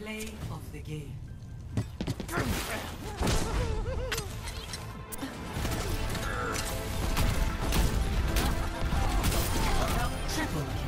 Play of the game. Triple